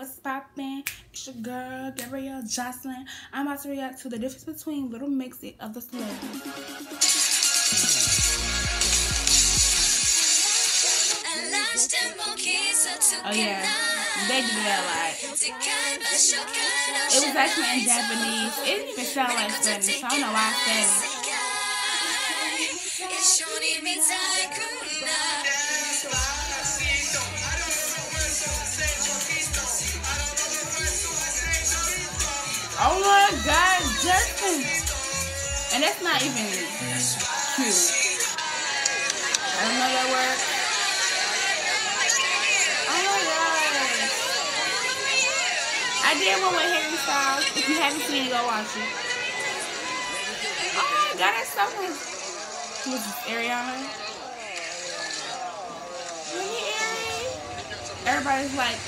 what's poppin'? It's your girl, Gabriell Jocelyn. I'm about to react to the difference between Little Mix and other celebrities. Oh yeah, they did that like. It was actually in Japanese. It didn't even sound like Spanish. I don't know why I said it. God, Justin. And that's not even cute. I don't know that word. Oh my God. I did one with Harry Styles. If you haven't seen it, go watch it. Oh my God, that's so nice. Who is Ariana? Everybody's like,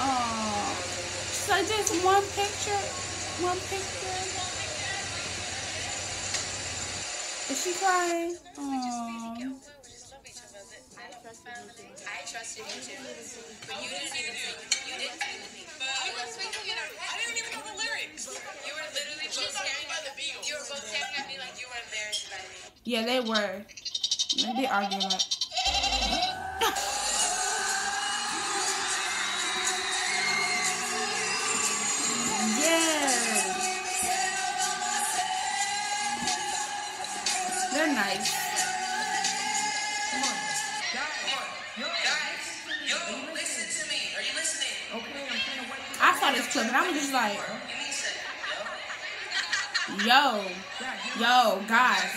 oh. So just one picture, one picture. Is she crying? Aww. I trusted you too. But you didn't even think. You didn't think. I was thinking, I didn't even know the lyrics. You were literally both staring at the beat. You were both staring at me like you were embarrassed by me. Yeah, they were. They argued like. Saw this clip and I was just like, yo, yo, guys,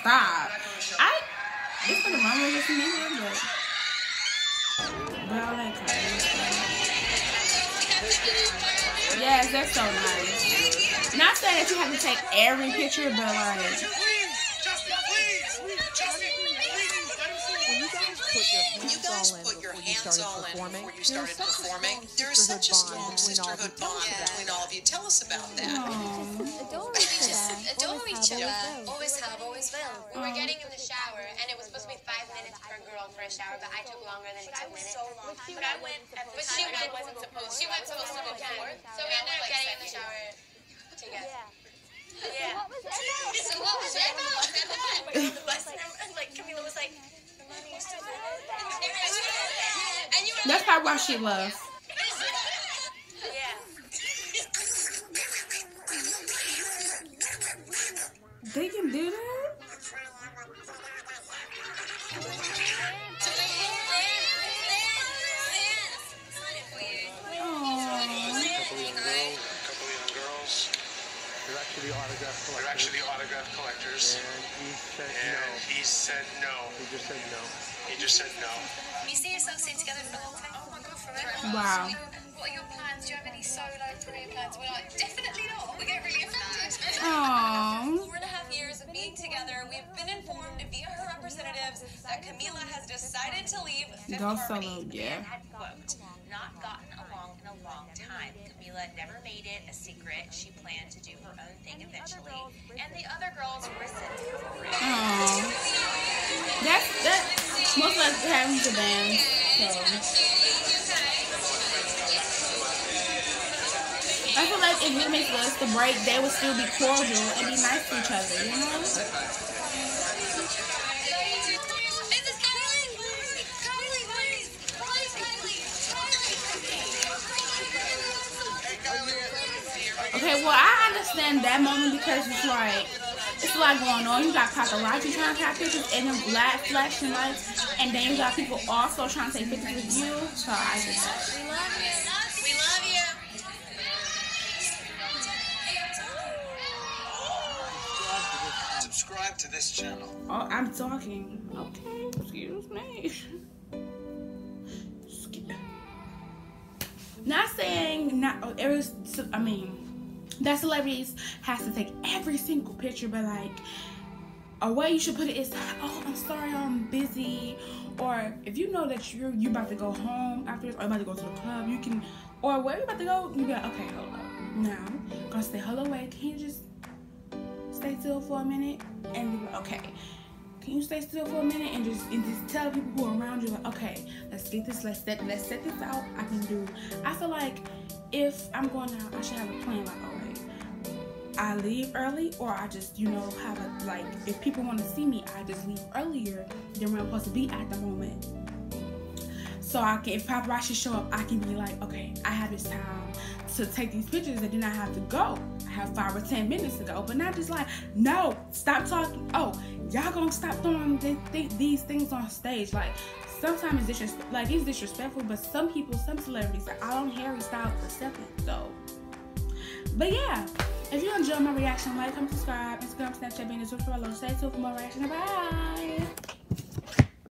stop. I, it's the mama just me, but, but I like her. Yes, that's so nice. Not saying that you have to take every picture, but like. You guys put your hands all in before you started performing. There is such a strong sisterhood bond between all of you. Tell us about that. Adore each other. Adore each other. Always have, always will. We were getting in the shower, and it was supposed to be five minutes per girl for a shower, but I took longer than two minutes. So. But I went. But she went. wasn't supposed. She went supposed to before. So we ended up getting in the shower together. Yeah. Yeah. So what was it why she loves. They can do that? They're actually autograph collectors. They're actually autograph collectors. And he said and no. he said no. He just said no. He just said no. You see yourself staying together for a long time? Oh my god, forever. Wow. what are your plans? Do you have any solo career plans? We're like, definitely not. We get really offended. Aww. Four and a half years of being together, we've been informed via her representatives that Camila has decided to leave Fifth Go solo, yeah. Quote, not gotten along in a long time. Camila never made it a secret. She planned to do her own thing eventually, and the other girls listened for it. Aww. That's that. Most likely having the band. So. I feel like if it makes us the break, they would still be cordial and be nice to each other, you know? Okay, well, I understand that moment because it's like, it's a lot going on. You got paparazzi trying to take pictures and then black flashing lights, and then you got people also trying to take pictures with you. So I get that. We love you. We love you. Subscribe to this channel. Oh, I'm talking. Okay, excuse me. Not saying not. It was. I mean that celebrities has to take every single picture, but like a way you should put it is, oh, I'm sorry, I'm busy. Or if you know that you're you about to go home after this, or about to go to the club, you can, or where you about to go, you be like, okay, hold up. Now, I'm gonna say, hello, away. Can you just stay still for a minute? And like, okay, can you stay still for a minute and just and just tell people who are around you like, okay, let's get this, let's set let's set this out. I can do. I feel like if I'm going out, I should have a plan. Like, right, I leave early, or I just you know have a like if people want to see me, I just leave earlier than where I'm supposed to be at the moment. So I can, if paparazzi show up, I can be like, okay, I have this time to take these pictures, and then I have to go. I have five or ten minutes to go, but not just like, no, stop talking. Oh, y'all gonna stop throwing th- th- these things on stage? Like, sometimes it's just like it's disrespectful, but some people, some celebrities, like I don't Harry Styles accept it. So, but yeah. If you enjoyed my reaction, like, comment, subscribe, Instagram, Snapchat, being the Twitter, follow, stay tuned for more reaction. Bye.